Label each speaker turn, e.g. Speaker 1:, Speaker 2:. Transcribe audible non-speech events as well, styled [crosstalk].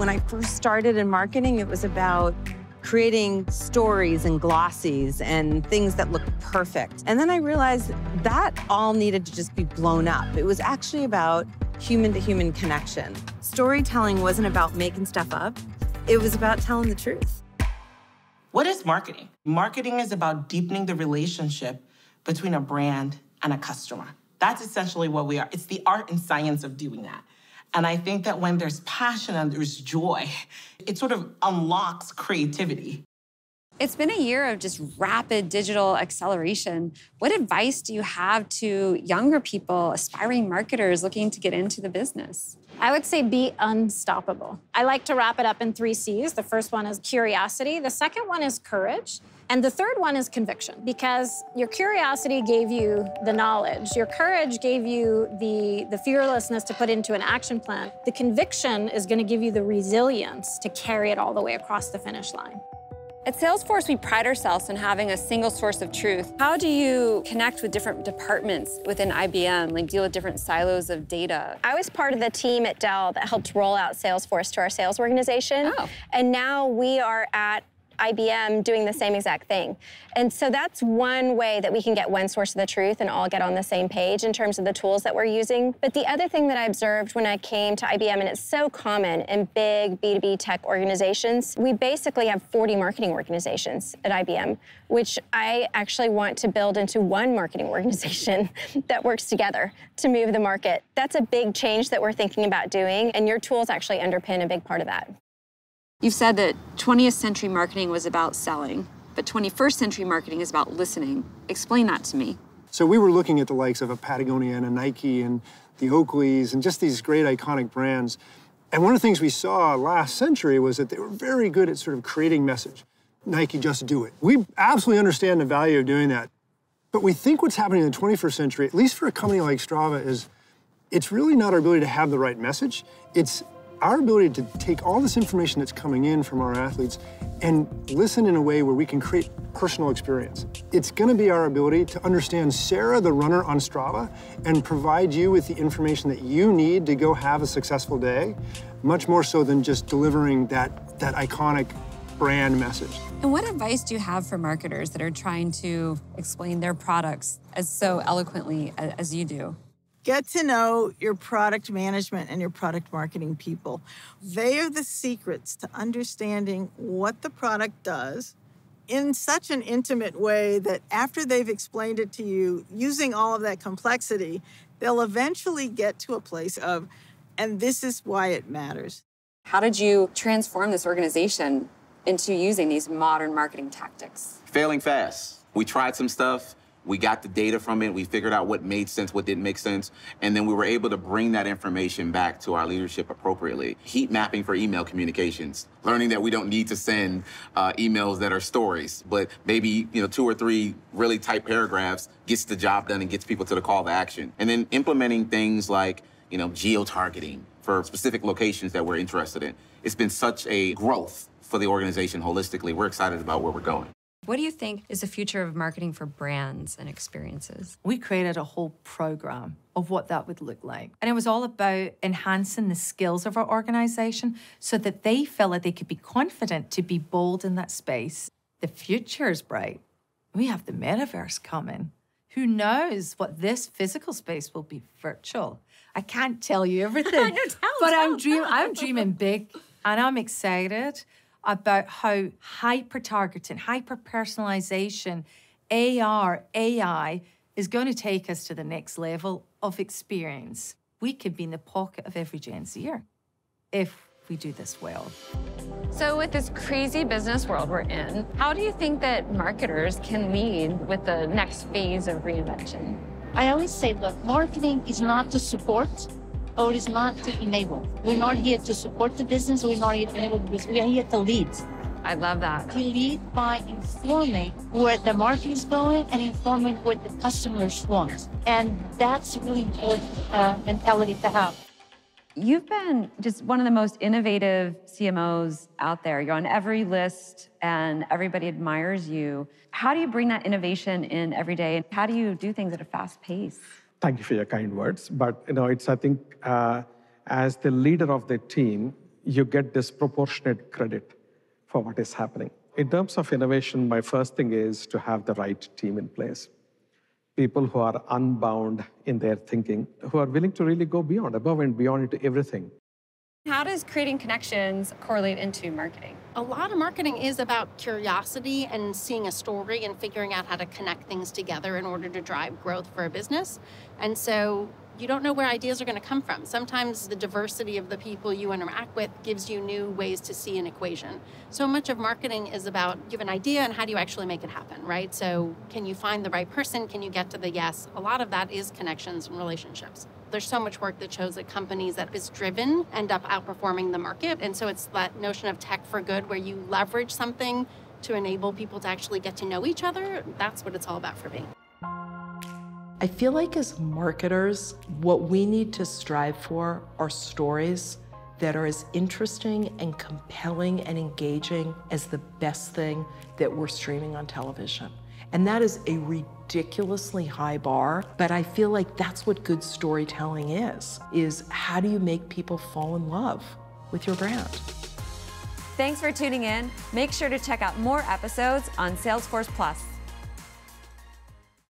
Speaker 1: When I first started in marketing, it was about creating stories and glossies and things that looked perfect. And then I realized that all needed to just be blown up. It was actually about human to human connection. Storytelling wasn't about making stuff up, it was about telling the truth.
Speaker 2: What is marketing? Marketing is about deepening the relationship between a brand and a customer. That's essentially what we are. It's the art and science of doing that. And I think that when there's passion and there's joy, it sort of unlocks creativity.
Speaker 3: It's been a year of just rapid digital acceleration. What advice do you have to younger people, aspiring marketers looking to get into the business?
Speaker 4: I would say be unstoppable. I like to wrap it up in three C's. The first one is curiosity, the second one is courage, and the third one is conviction because your curiosity gave you the knowledge, your courage gave you the, the fearlessness to put into an action plan. The conviction is going to give you the resilience to carry it all the way across the finish line.
Speaker 3: At Salesforce, we pride ourselves on having a single source of truth. How do you connect with different departments within IBM, like deal with different silos of data?
Speaker 5: I was part of the team at Dell that helped roll out Salesforce to our sales organization.
Speaker 3: Oh.
Speaker 5: And now we are at IBM doing the same exact thing. And so that's one way that we can get one source of the truth and all get on the same page in terms of the tools that we're using. But the other thing that I observed when I came to IBM, and it's so common in big B2B tech organizations, we basically have 40 marketing organizations at IBM, which I actually want to build into one marketing [laughs] organization that works together to move the market. That's a big change that we're thinking about doing, and your tools actually underpin a big part of that.
Speaker 3: You've said that 20th century marketing was about selling, but 21st century marketing is about listening. Explain that to me.
Speaker 6: So we were looking at the likes of a Patagonia and a Nike and the Oakleys and just these great iconic brands. And one of the things we saw last century was that they were very good at sort of creating message. Nike, just do it. We absolutely understand the value of doing that. But we think what's happening in the 21st century, at least for a company like Strava, is it's really not our ability to have the right message. It's our ability to take all this information that's coming in from our athletes and listen in a way where we can create personal experience. It's going to be our ability to understand Sarah, the runner on Strava, and provide you with the information that you need to go have a successful day, much more so than just delivering that, that iconic brand message.
Speaker 3: And what advice do you have for marketers that are trying to explain their products as so eloquently as you do?
Speaker 7: Get to know your product management and your product marketing people. They are the secrets to understanding what the product does in such an intimate way that after they've explained it to you, using all of that complexity, they'll eventually get to a place of, and this is why it matters.
Speaker 3: How did you transform this organization into using these modern marketing tactics?
Speaker 8: Failing fast. We tried some stuff we got the data from it. We figured out what made sense, what didn't make sense. And then we were able to bring that information back to our leadership appropriately. Heat mapping for email communications. Learning that we don't need to send uh, emails that are stories, but maybe you know two or three really tight paragraphs gets the job done and gets people to the call to action. And then implementing things like you know geo-targeting for specific locations that we're interested in. It's been such a growth for the organization holistically. We're excited about where we're going.
Speaker 3: What do you think is the future of marketing for brands and experiences?
Speaker 9: We created a whole program of what that would look like. And it was all about enhancing the skills of our organization so that they felt like they could be confident to be bold in that space. The future is bright. We have the metaverse coming. Who knows what this physical space will be virtual? I can't tell you [laughs] everything.
Speaker 3: no, tell,
Speaker 9: but
Speaker 3: tell.
Speaker 9: I'm dream I'm dreaming big and I'm excited about how hyper targeting, hyper personalization, AR, AI is going to take us to the next level of experience. We could be in the pocket of every Gen Zer if we do this well.
Speaker 3: So, with this crazy business world we're in, how do you think that marketers can lead with the next phase of reinvention?
Speaker 10: I always say, look, marketing is not to support, or is not to enable. We're not here to support the business. We're not here to enable the business. We are here to lead.
Speaker 3: I love that.
Speaker 10: We lead by informing where the market is going and informing what the customers want. And that's a really important uh, mentality to have.
Speaker 3: You've been just one of the most innovative CMOs out there. You're on every list and everybody admires you. How do you bring that innovation in every day? And how do you do things at a fast pace?
Speaker 11: Thank you for your kind words. But you know, it's I think uh, as the leader of the team, you get disproportionate credit for what is happening. In terms of innovation, my first thing is to have the right team in place. People who are unbound in their thinking, who are willing to really go beyond, above and beyond into everything.
Speaker 12: How does creating connections correlate into marketing?
Speaker 13: A lot of marketing is about curiosity and seeing a story and figuring out how to connect things together in order to drive growth for a business. And so you don't know where ideas are going to come from. Sometimes the diversity of the people you interact with gives you new ways to see an equation. So much of marketing is about you have an idea and how do you actually make it happen, right? So can you find the right person? Can you get to the yes? A lot of that is connections and relationships. There's so much work that shows that companies that is driven end up outperforming the market. And so it's that notion of tech for good where you leverage something to enable people to actually get to know each other. That's what it's all about for me.
Speaker 14: I feel like as marketers, what we need to strive for are stories that are as interesting and compelling and engaging as the best thing that we're streaming on television. And that is a ridiculously high bar, but I feel like that's what good storytelling is, is how do you make people fall in love with your brand?
Speaker 12: Thanks for tuning in. Make sure to check out more episodes on Salesforce Plus.